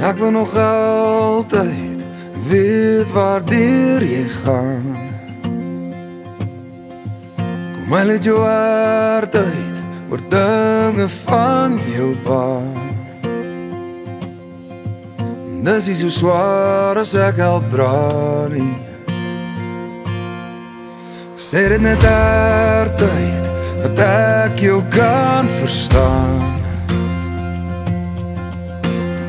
Ek wil nog altyd weet waar deur jy gaan. Kom my let jou hart uit oor dinge van jou pa. Dis is so swaar as ek help dra nie. Sê dit net hart uit dat ek jou kan verstaan.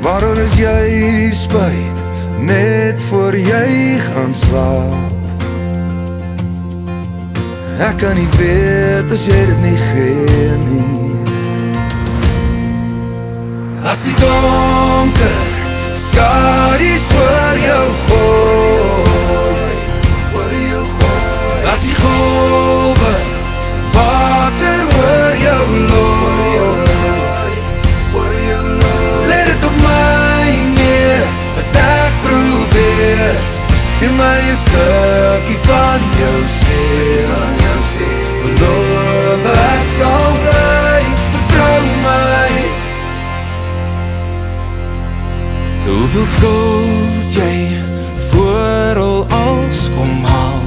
Waarom is jy spyt net voor jy gaan slaap? Ek kan nie weet as jy dit nie gee nie. As die donker skadu's voor jou gooi, oor jou gooi. As die golwe Gee my een stukkie van jou sê Beloof ek sal bly, vertrouw my Hoeveel skuld jy voor al als kom haal?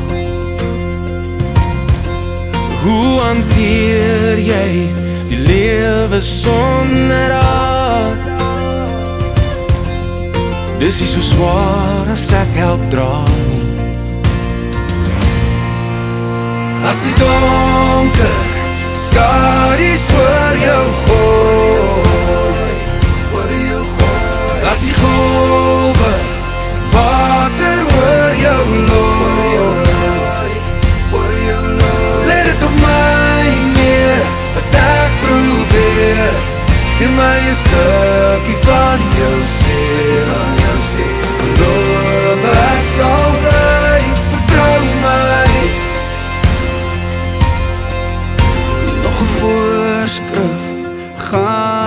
Hoe hanteer jy die lewe sonder haar? Dis nie so swaar as ek help dra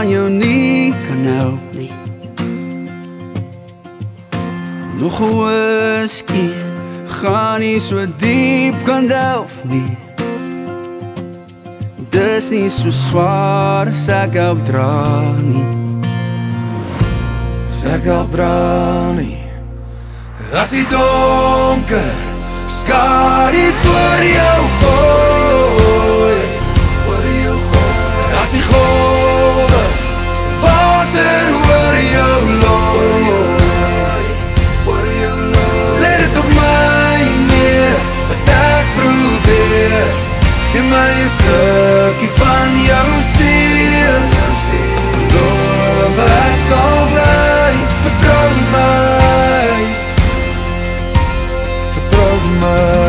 gaan jou nie kan help nie. Nog whisky gaan nie so diep kan delf nie. Dis nie so swaar as ek help dra nie. Ek help dra nie As die donker skadu's voor jou gooi summer.